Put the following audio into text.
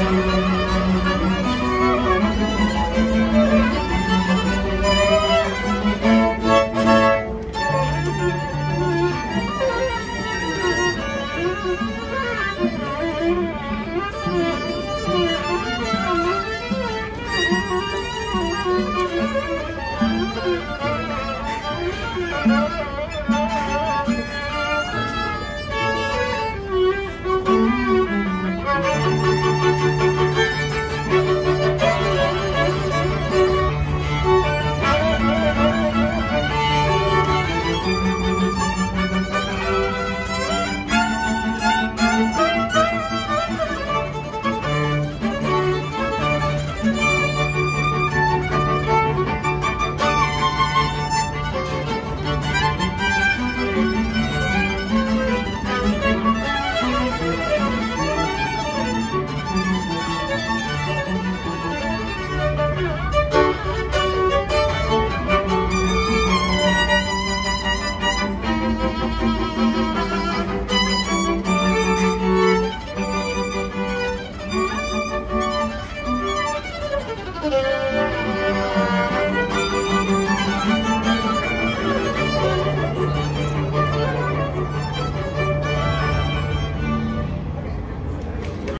Música Música